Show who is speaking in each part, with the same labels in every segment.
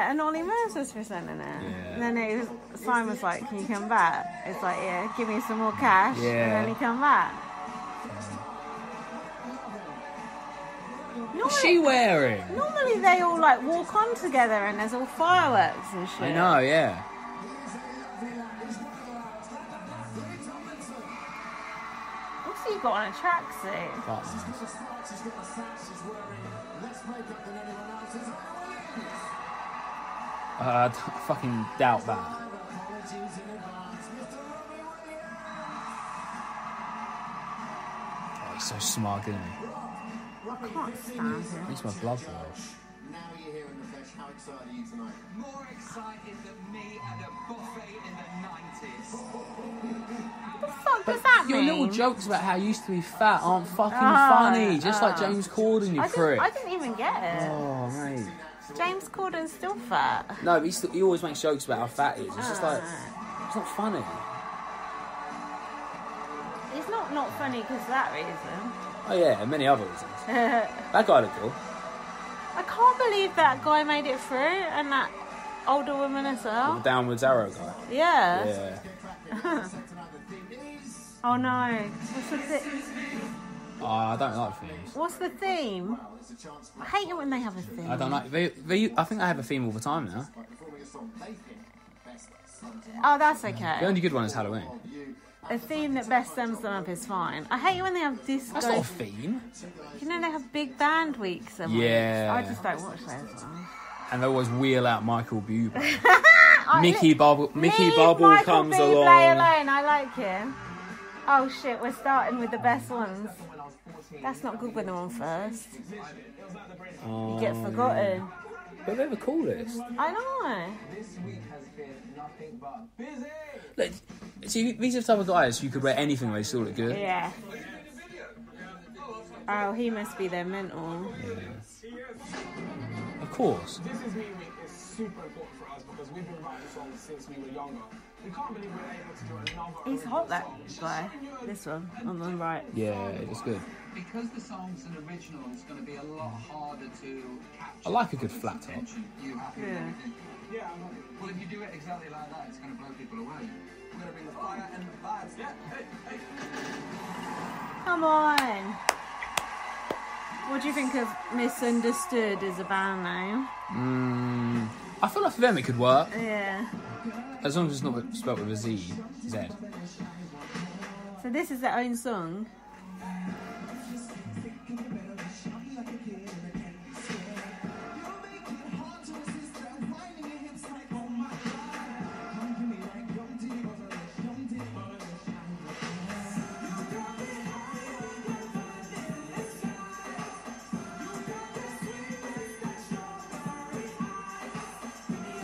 Speaker 1: Yeah, and Ollie Murs was presenting it.
Speaker 2: Yeah.
Speaker 1: And then it was, Simon was like, "Can you come back?" It's like, "Yeah, give me some more cash." And then he come back.
Speaker 2: What's she wearing?
Speaker 1: Normally they all like walk on together and there's all fireworks and shit.
Speaker 2: I know, yeah.
Speaker 1: What's he got on a tracksuit?
Speaker 2: Fuck, man. Uh, I d- fucking doubt that. Oh, he's so smart, isn't he?
Speaker 1: I can't stand him.
Speaker 2: Makes my blood boil.
Speaker 3: Now you're here in the flesh. How excited are you tonight?
Speaker 4: More excited than me at a buffet in the 90s.
Speaker 1: What the fuck does that
Speaker 2: Your
Speaker 1: mean?
Speaker 2: little jokes about how you used to be fat aren't fucking
Speaker 1: Ah,
Speaker 2: funny. Just like
Speaker 1: ah.
Speaker 2: James Corden, you
Speaker 1: I
Speaker 2: prick.
Speaker 1: didn't, I didn't even get it.
Speaker 2: Oh, mate.
Speaker 1: James Corden's still fat.
Speaker 2: No, but he, still, he always makes jokes about how fat he is. It's just like,
Speaker 1: Ah.
Speaker 2: it's not funny.
Speaker 1: It's not not funny because of that reason.
Speaker 2: Oh, yeah, and many other reasons. That guy looked cool.
Speaker 1: I can't believe that guy made it through and that older woman as
Speaker 2: The
Speaker 1: well.
Speaker 2: downwards arrow guy.
Speaker 1: Yeah.
Speaker 2: Yeah.
Speaker 1: Oh no. What's the thi-
Speaker 2: Oh, I don't like themes.
Speaker 1: What's the theme? I hate it when they have a theme.
Speaker 2: I don't like. They, they, I think they have a theme all the time now.
Speaker 1: Oh, that's okay.
Speaker 2: The only good one is Halloween.
Speaker 1: A theme that best sums them up is fine. I hate it when they have disco.
Speaker 2: That's not a theme.
Speaker 1: You know they have big band weeks. and.
Speaker 2: Yeah.
Speaker 1: I just don't watch those ones.
Speaker 2: And they always wheel out Michael Bublé. Mickey Bubble, Mickey Bubble comes
Speaker 1: Bublé
Speaker 2: along.
Speaker 1: alone. I like him. Oh shit, we're starting with the best ones. That's not good when they're on first.
Speaker 2: Oh,
Speaker 1: You get um, forgotten.
Speaker 2: But they're the coolest.
Speaker 1: I know. This week has been nothing but busy.
Speaker 2: Look, see, these are the type of guys you could wear anything, they still look good.
Speaker 1: Yeah. Oh, he must be their mentor.
Speaker 2: Of course.
Speaker 5: This is me is super important for us because we've been writing songs since we were younger. We can't believe we're able to do another.
Speaker 1: He's hot, that guy. This one on the right.
Speaker 2: Yeah, it's good.
Speaker 4: Because the song's an original, it's going to be a lot harder to capture.
Speaker 2: I like a good flat top.
Speaker 4: You happy
Speaker 1: Yeah.
Speaker 5: Yeah,
Speaker 4: Well, if you do it exactly like that, it's going to blow people away. We're going to bring the fire and the vibes. Yeah. Hey, hey.
Speaker 1: Come on. What do you think of Misunderstood as a band name?
Speaker 2: Mm, I feel like for them it could work.
Speaker 1: Yeah.
Speaker 2: As long as it's not spelled with a Z. Z.
Speaker 1: So this is their own song.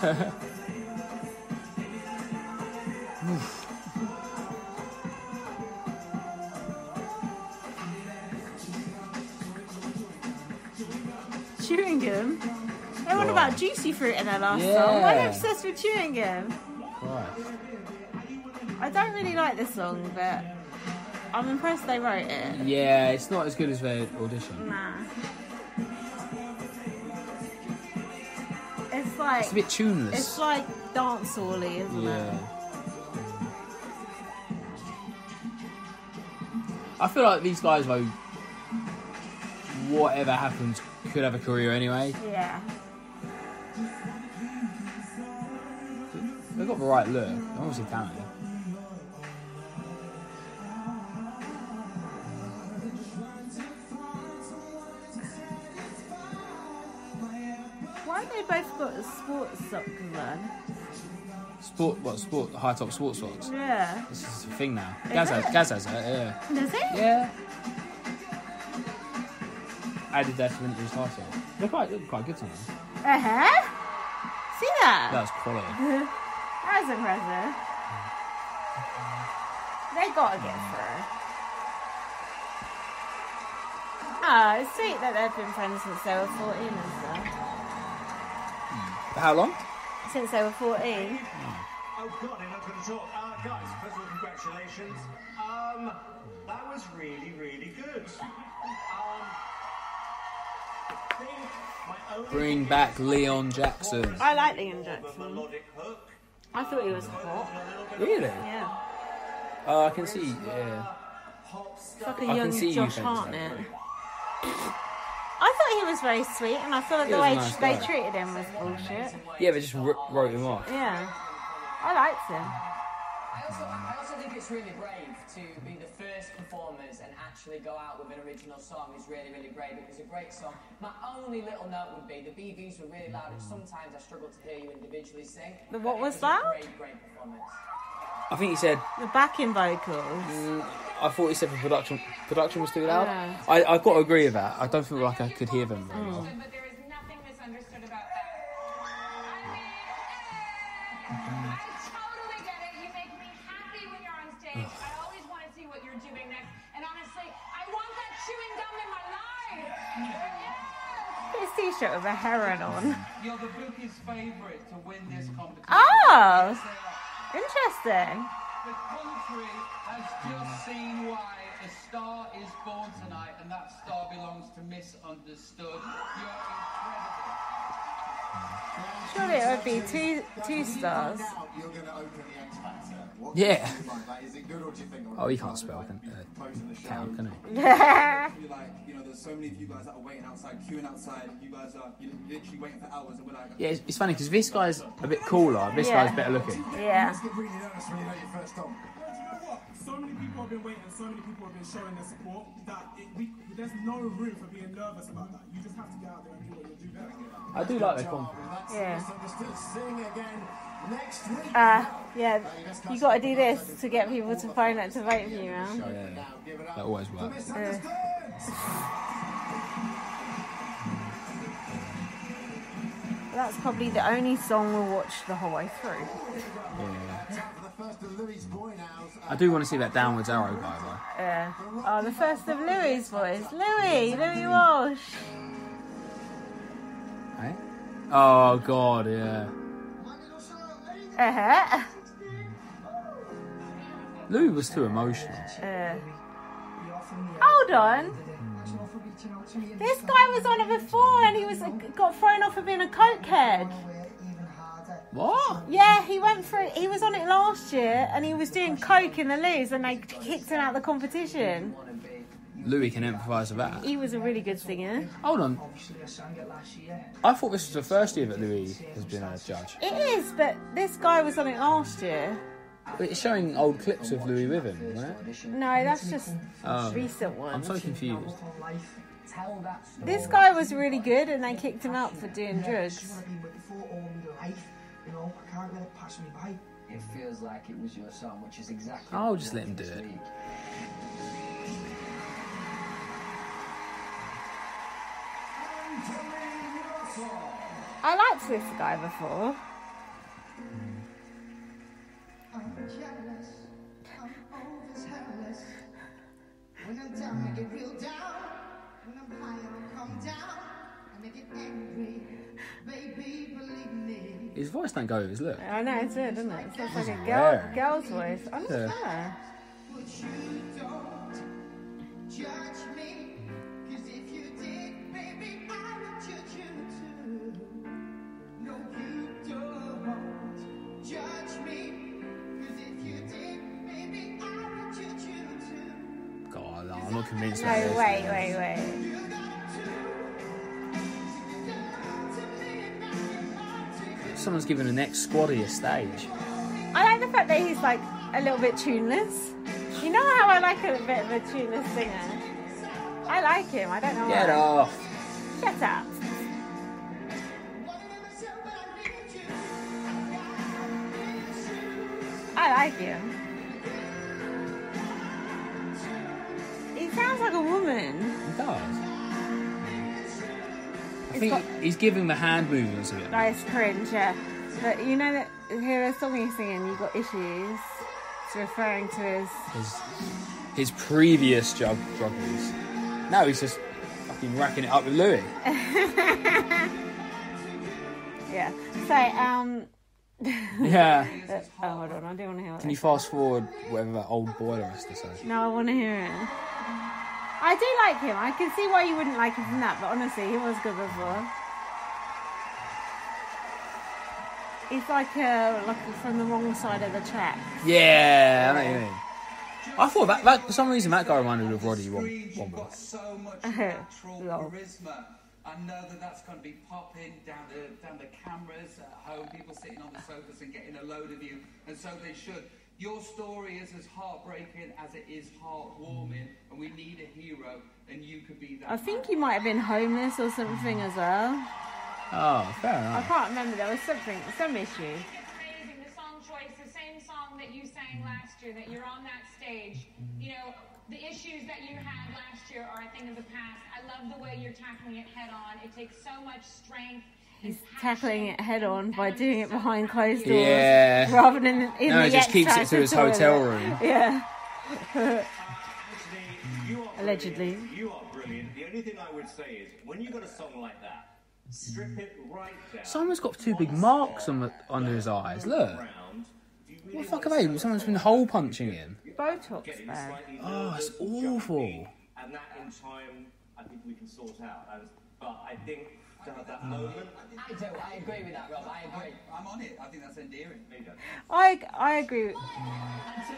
Speaker 1: Chewing gum. They want
Speaker 2: Go
Speaker 1: about juicy fruit in their last song. Why are they obsessed with chewing gum?
Speaker 2: Right.
Speaker 1: I don't really like this song, but I'm impressed they wrote it.
Speaker 2: Yeah, it's not as good as their audition.
Speaker 1: Nah. It's like
Speaker 2: It's a bit tuneless.
Speaker 1: it's like dancehally, isn't
Speaker 2: Yeah.
Speaker 1: it?
Speaker 2: I feel like these guys, though, whatever happens, could have a career anyway.
Speaker 1: Yeah.
Speaker 2: They've got the right look. They're obviously talented.
Speaker 1: Why have they both got sports socks on?
Speaker 2: Sport, what sport? High top sports socks.
Speaker 1: Yeah.
Speaker 2: This is a thing now. Gaz has. Gaz has it, yeah.
Speaker 1: Does it?
Speaker 2: Yeah. Added that to his high top. They're quite, they're quite good sometimes.
Speaker 1: Uh huh. See that?
Speaker 2: That That's quality.
Speaker 1: That's impressive. They gotta get through. Ah, it's sweet that they've been friends since they were 14 and stuff.
Speaker 2: For how long?
Speaker 1: Since they were 14.
Speaker 6: Oh God, they're not going to talk. Uh, guys, first of all, congratulations. Um, that was really, really good. Um,
Speaker 2: Bring back Leon Jackson.
Speaker 1: I like Leon Jackson. I thought he was hot.
Speaker 2: Really?
Speaker 1: Yeah.
Speaker 2: Oh, I can see. Yeah.
Speaker 1: Fucking
Speaker 2: I can
Speaker 1: young
Speaker 2: see
Speaker 1: Josh Hartnett. I thought he was very sweet, and I thought
Speaker 2: He
Speaker 1: the way
Speaker 2: nice
Speaker 1: they
Speaker 2: guy.
Speaker 1: treated him was bullshit.
Speaker 2: Yeah, they just wr- wrote him off.
Speaker 1: Yeah. I liked him.
Speaker 7: I also, think it's really brave to be the first performers and actually go out with an original song is really, really brave. It was a great song. My only little note would be the BBs were really loud and sometimes I struggled to hear you individually sing.
Speaker 1: The what
Speaker 7: It
Speaker 1: was
Speaker 7: a
Speaker 1: loud?
Speaker 7: Great, great performance.
Speaker 2: I think he said.
Speaker 1: The backing vocals.
Speaker 2: Mm, I thought he said the production production was too loud.
Speaker 1: Yeah.
Speaker 2: I I got to agree with that. I don't feel like I could hear them very
Speaker 8: hmm.
Speaker 1: well. T-shirt with a heron on.
Speaker 4: You're the bookie's favourite to win this competition.
Speaker 1: Oh,
Speaker 4: Yes, they are.
Speaker 1: interesting.
Speaker 4: The country has just seen why a star is born tonight, and that star belongs to Misunderstood. You're incredible.
Speaker 1: Surely it would be two two stars.
Speaker 3: Now you're going to open the X Factor. What
Speaker 2: Yeah.
Speaker 3: do you think like that? Is it good or do you think?
Speaker 2: Oh, he can't spell, can uh,
Speaker 3: Closing
Speaker 2: count, can he?
Speaker 9: be like, you know, there's so many of you guys that are waiting outside, queuing outside. You guys are you literally waiting for hours, and we're like,
Speaker 2: Yeah, it's, it's funny because this guy's a bit cooler. This
Speaker 1: Yeah.
Speaker 2: guy's better looking.
Speaker 1: Yeah.
Speaker 3: Let's get really nervous when you know your first song.
Speaker 5: But you know what? So many people have been waiting, so many people have been showing their support that it, we, there's no room for being nervous about that. You just have to get out there and do what you do best.
Speaker 2: I do like their confidence.
Speaker 3: That's
Speaker 1: Yeah.
Speaker 3: misunderstood. Sing again next week.
Speaker 1: Uh, yeah. You got to do this to get people to phone it to vote for you, man.
Speaker 2: Yeah,
Speaker 3: Now give it up
Speaker 2: that always works.
Speaker 3: misunderstood.
Speaker 1: That's probably the only song we'll watch the whole way through.
Speaker 2: Yeah.
Speaker 3: The first of Louis Boy nows.
Speaker 2: I do want to see that downwards arrow guy though.
Speaker 1: Yeah. Oh, the first of Louis' boys. Louis, Louis Walsh.
Speaker 2: Oh god, yeah.
Speaker 1: Uh-huh.
Speaker 2: Louis was too emotional.
Speaker 1: Uh, hold on. This guy was on it before and he was got thrown off for being a cokehead.
Speaker 2: What?
Speaker 1: Yeah, he went for it. He was on it last year and he was doing coke in the loos and they kicked him out of the competition.
Speaker 2: Louis can empathise with that.
Speaker 1: He was a really good singer.
Speaker 2: Hold on. I thought this was the first year that Louis has been a judge.
Speaker 1: It is, but this guy was on it last year.
Speaker 2: But It's showing old clips of Louis with him, isn't it?
Speaker 1: No, that's just
Speaker 2: Oh.
Speaker 1: recent
Speaker 2: I'm so confused.
Speaker 7: Tell that.
Speaker 1: This guy was really good and they kicked him out for doing drugs.
Speaker 10: You know, I can't let it pass me by.
Speaker 7: It feels like it was your song, which is exactly.
Speaker 2: I'll just let him do it.
Speaker 7: week.
Speaker 1: I liked this guy before.
Speaker 10: I'm jealous. I'm always jealous. When I'm down, I get real down. When I'm high, I come down. And I get angry. Baby, believe me.
Speaker 2: His voice don't go with his look.
Speaker 1: I know it's weird, doesn't it? It sounds like a girl, girl's voice. I'm not
Speaker 2: Yeah.
Speaker 1: sure.
Speaker 2: Someone's given the next squaddy a stage.
Speaker 1: I like the fact that he's like a little bit tuneless. You know how I like a bit of a tuneless singer? I like him. I don't know
Speaker 2: Get
Speaker 1: why.
Speaker 2: off.
Speaker 1: Shut up. I like him. He sounds like a woman.
Speaker 2: He does. I think
Speaker 1: got-
Speaker 2: he's giving the hand movements a bit.
Speaker 1: Nice cringe, yeah. But you know that here a song he's singing, You've got issues. It's referring to his
Speaker 2: His, his previous drug, drug use. Now he's just fucking racking it up with Louis.
Speaker 1: yeah. So um
Speaker 2: Yeah.
Speaker 1: oh hold on, I do want to hear
Speaker 2: Can you fast forward whatever that old boiler has to say?
Speaker 1: No, I want to hear it. I I do like him. I can see why you wouldn't like him from that, but honestly, he was good before. He's like uh, like from the wrong side of the track.
Speaker 2: Yeah, I know what you mean. I thought that, that for some reason that guy reminded me of Roddy one, one
Speaker 4: You've got so much natural charisma. I know that that's going to be popping down the down the cameras at home, people sitting on the sofas and getting a load of you, and so they should. Your story is as heartbreaking as it is heartwarming, and we need a hero, and you could be that.
Speaker 1: I think he might have been homeless or something as well.
Speaker 2: Oh, fair enough.
Speaker 1: I can't remember. There was something, some issue.
Speaker 8: It's amazing. The song choice, the same song that you sang last year, that you're on that stage. You know, the issues that you had last year are a thing of the past. I love the way you're tackling it head on. It takes so much strength. And
Speaker 1: He's tackling it head on by doing it behind closed doors
Speaker 2: Yeah.
Speaker 1: rather than in
Speaker 2: No,
Speaker 1: the
Speaker 2: he just keeps it to his
Speaker 1: extractor
Speaker 2: hotel room.
Speaker 1: Yeah.
Speaker 6: Actually, you are
Speaker 1: Allegedly.
Speaker 6: You are brilliant. The only thing I would say is when you've got a song like that, strip it right down.
Speaker 2: Someone's got two big marks on the, under his eyes. Look.
Speaker 6: Round. Do you really
Speaker 2: What the fuck
Speaker 6: want
Speaker 2: are they? Someone's been hole punching him.
Speaker 1: Botox
Speaker 6: getting
Speaker 1: bag.
Speaker 2: Oh, it's awful.
Speaker 6: And that in time, I think we can sort out. But I think to have that moment,
Speaker 7: I do. I agree with that, Rob. I agree.
Speaker 4: I'm on it. I think that's endearing.
Speaker 6: there you go.
Speaker 1: I, I agree.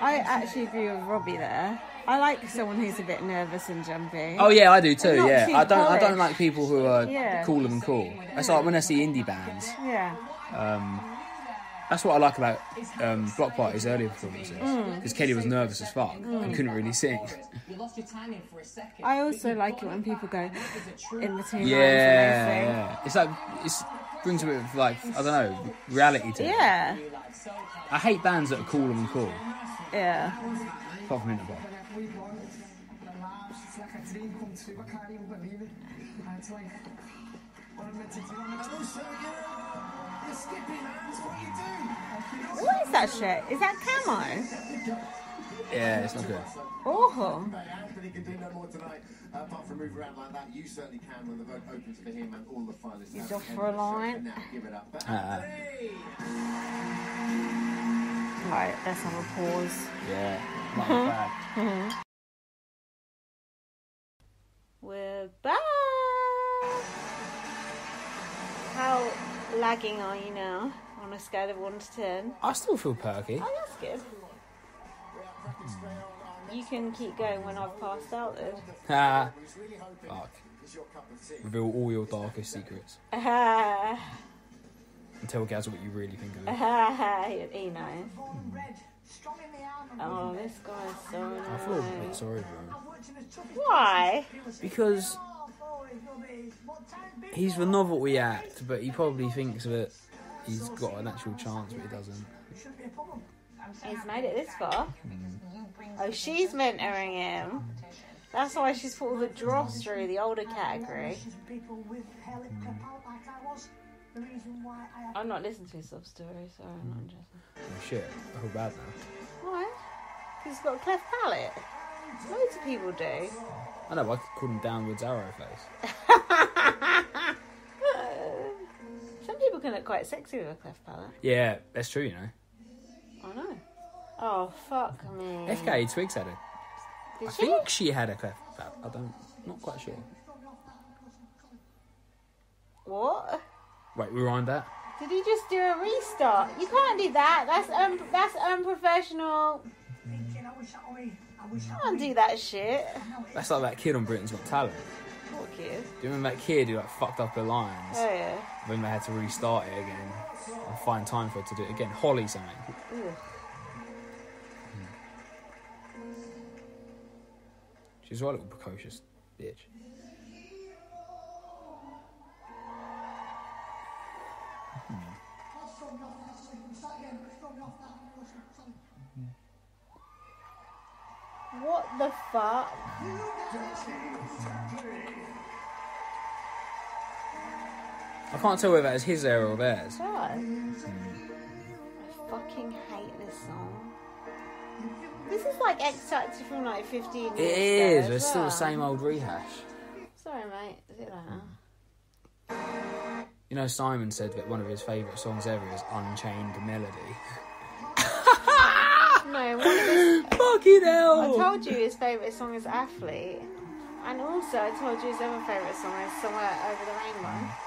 Speaker 1: I actually agree with Robbie there. I like someone who's a bit nervous and jumpy.
Speaker 2: Oh yeah, I do too.
Speaker 1: Not
Speaker 2: Yeah,
Speaker 1: too
Speaker 2: I don't. I don't
Speaker 1: polished.
Speaker 2: like people who are
Speaker 1: Yeah.
Speaker 2: cool and cool. It's like when I see indie bands.
Speaker 1: Yeah.
Speaker 2: Um, that's what I like about um, Bloc Party's earlier performances.
Speaker 1: Mm.
Speaker 2: Because Kele was nervous as fuck and couldn't really sing.
Speaker 7: You lost your timing for a second.
Speaker 1: I also like it when people go in between
Speaker 2: Yeah, yeah. It's like it brings a bit of like I don't know reality to it.
Speaker 1: Yeah.
Speaker 2: I hate bands that are cool and cool.
Speaker 1: Yeah.
Speaker 2: Apart from Interpol.
Speaker 10: What am I meant to do? I'm meant to
Speaker 3: Oh, so you're, you're skipping hands. What you do?
Speaker 1: What is that shit? Is that camo?
Speaker 2: Yeah, it's not good.
Speaker 1: Awful.
Speaker 3: Anthony can do no more tonight. Uh, apart from move around like that, you certainly can when the vote opens for him and all the finalists.
Speaker 1: He's off for a line.
Speaker 3: Give it up.
Speaker 1: Right, let's have a pause.
Speaker 2: Yeah, not bad.
Speaker 1: We're back. How lagging are you now on a scale of 1 to 10?
Speaker 2: I still feel perky.
Speaker 1: Oh, that's good. You can keep going when I've passed out then.
Speaker 2: Ah,
Speaker 3: He's really hoping
Speaker 2: fuck.
Speaker 3: it's your cup of tea.
Speaker 2: Reveal all your darkest secrets and tell Gaz what you really think of it.
Speaker 1: ah, he knows. Oh, this guy's so
Speaker 2: I feel a bit sorry for him
Speaker 1: Why?
Speaker 2: because he's the novelty act, but he probably thinks that he's got an actual chance, but he doesn't.
Speaker 1: He's made it this far. Hmm. Oh, she's mentoring him. That's why she's put all the dross through the older category. Hmm. I'm not listening to his sub story, sorry, I'm not interested.
Speaker 2: Oh shit, I feel bad now.
Speaker 1: Why? Because he's got a cleft palate. Loads of people do.
Speaker 2: I know, I could call him downwards arrow face.
Speaker 1: Some people can look quite sexy with a cleft palate.
Speaker 2: Yeah, that's true, you know.
Speaker 1: I know. Oh, fuck me.
Speaker 2: FKA Twigs had it.
Speaker 1: Did
Speaker 2: I
Speaker 1: she?
Speaker 2: think she had a cleft palate. I don't, not quite sure.
Speaker 1: What?
Speaker 2: Wait, rewind that.
Speaker 1: Did he just do a restart? You can't do that. That's un- that's unprofessional. You mm. can't do that shit.
Speaker 2: That's like that kid on Britain's Got Talent.
Speaker 1: Poor kid.
Speaker 2: Do you remember that kid who like fucked up her lines?
Speaker 1: Oh yeah.
Speaker 2: Then they had to restart it again and find time for her to do it again. Holly something.
Speaker 1: Ugh. Hmm.
Speaker 2: She's a little precocious bitch.
Speaker 1: What the fuck?
Speaker 2: I can't tell whether it's his hair or theirs.
Speaker 1: I hmm. fucking hate this song. This is like extracted from like 15 years
Speaker 2: It is,
Speaker 1: ago
Speaker 2: it's still the same old rehash.
Speaker 1: Sorry, mate. Is it like that?
Speaker 2: You know, Simon said that one of his favourite songs ever is Unchained Melody.
Speaker 1: No,
Speaker 2: Fucking
Speaker 1: I told you his favourite song is Athlete. And also, I told you his other favourite song is Somewhere Over the Rainbow.